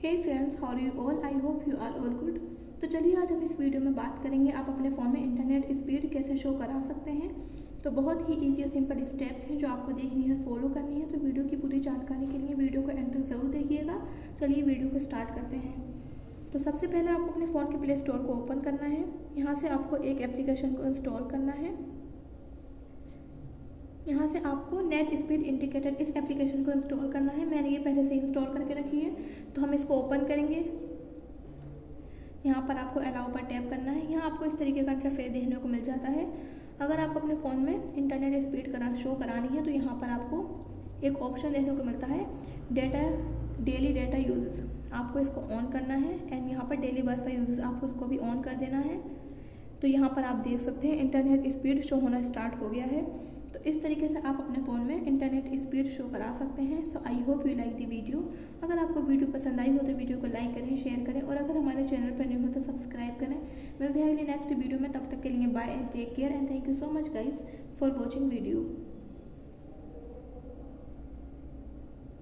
Hey friends how you all I hope you are all good तो चलिए आज हम इस वीडियो में बात करेंगे, आप अपने फ़ोन में इंटरनेट स्पीड कैसे शो करा सकते हैं। तो बहुत ही इजी और सिंपल स्टेप्स हैं जो आपको देखनी है फॉलो करनी है। तो वीडियो की पूरी जानकारी के लिए वीडियो को एंड तक ज़रूर देखिएगा। चलिए वीडियो को स्टार्ट करते हैं। तो सबसे पहले आपको अपने फ़ोन के प्ले स्टोर को ओपन करना है। यहाँ से आपको एक एप्लीकेशन को इंस्टॉल करना है। यहाँ से आपको नेट स्पीड इंडिकेटर इस एप्लीकेशन को इंस्टॉल करना है। मैंने ये पहले से इंस्टॉल करके इसको ओपन करेंगे। यहाँ पर आपको अलाउ पर टैप करना है। यहाँ आपको इस तरीके का इंटरफेस देखने को मिल जाता है। अगर आपको अपने फ़ोन में इंटरनेट स्पीड करा शो करानी है तो यहाँ पर आपको एक ऑप्शन देखने को मिलता है डेटा डेली डेटा यूज़ आपको इसको ऑन करना है एंड यहाँ पर डेली वाईफाई यूज़ आपको इसको भी ऑन कर देना है। तो यहाँ पर आप देख सकते हैं इंटरनेट स्पीड शो होना स्टार्ट हो गया है। तो इस तरीके से आप अपने फ़ोन में इंटरनेट स्पीड शो करा सकते हैं। So I hope you like the video अगर आपको वीडियो पसंद आई हो तो वीडियो को लाइक करें शेयर करें और अगर हमारे चैनल पर न्यू हो तो सब्सक्राइब करें। मिलते हैं अगली नेक्स्ट वीडियो में, तब तक के लिए bye and take care and thank you so much guys for watching video